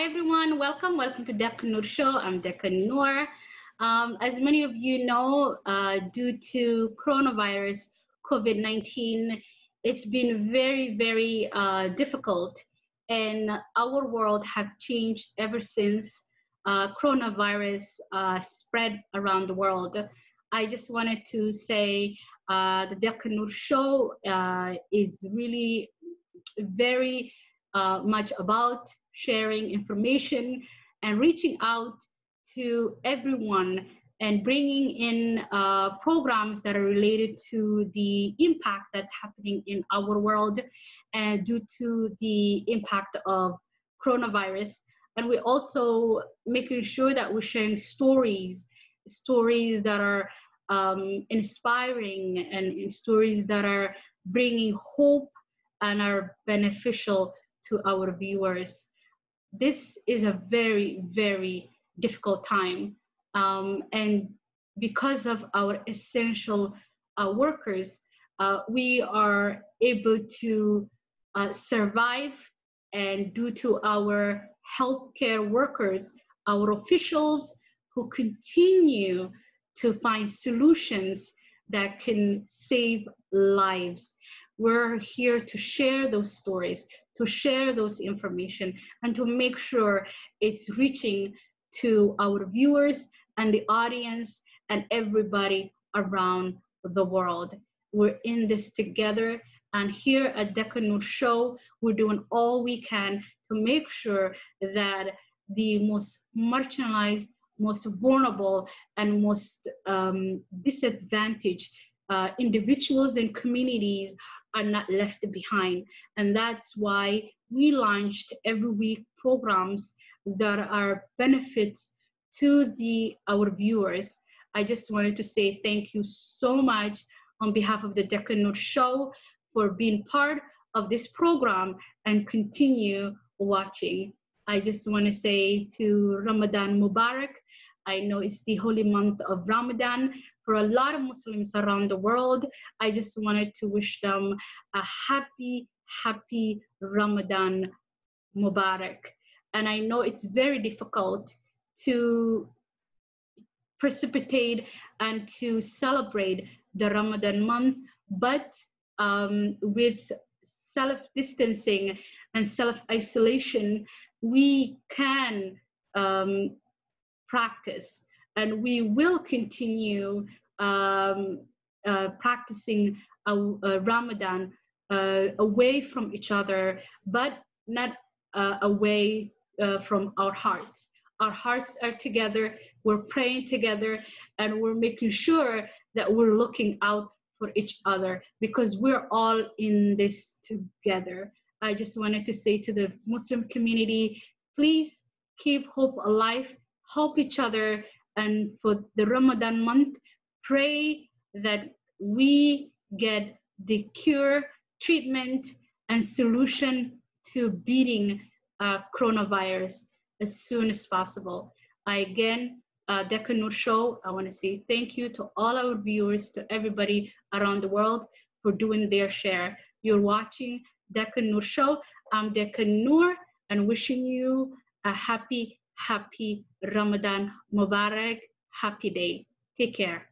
Hi, everyone. Welcome. Welcome to Deqa Nur Show. I'm Deqa Nur. Um, as many of you know, uh, due to coronavirus, COVID-19, it's been very, very uh, difficult. And our world have changed ever since uh, coronavirus uh, spread around the world. I just wanted to say uh, the Deqa Nur Show uh, is really very much about sharing information and reaching out to everyone and bringing in uh, programs that are related to the impact that's happening in our world and due to the impact of coronavirus. And we're also making sure that we're sharing stories, stories that are um, inspiring and stories that are bringing hope and are beneficial to our viewers this is a very, very difficult time. Um, and because of our essential uh, workers, uh, we are able to uh, survive and due to our healthcare workers, our officials who continue to find solutions that can save lives. We're here to share those stories, to share those information and to make sure it's reaching to our viewers and the audience and everybody around the world. We're in this together and here at Deqa Nur Show, we're doing all we can to make sure that the most marginalized, most vulnerable, and most um, disadvantaged uh, individuals and communities are not left behind. And that's why we launched every week programs that are benefits to the our viewers. I just wanted to say thank you so much on behalf of the Deqa Nur Show for being part of this program and continue watching. I just want to say to Ramadan Mubarak. I know it's the holy month of Ramadan for a lot of Muslims around the world. I just wanted to wish them a happy, happy Ramadan Mubarak. And I know it's very difficult to precipitate and to celebrate the Ramadan month, but um, with self distancing and self isolation, we can um, practice and we will continue um, uh, practicing a Ramadan uh, away from each other, but not uh, away uh, from our hearts. Our hearts are together, we're praying together, and we're making sure that we're looking out for each other because we're all in this together. I just wanted to say to the Muslim community, please keep hope alive, help each other, and for the Ramadan month, pray that we get the cure, treatment, and solution to beating uh, coronavirus as soon as possible. I again, uh, Show, I want to say thank you to all our viewers, to everybody around the world for doing their share. You're watching Deqa Nur Show. I'm Deqa Nur and wishing you a happy, happy Ramadan Mubarak. Happy day. Take care.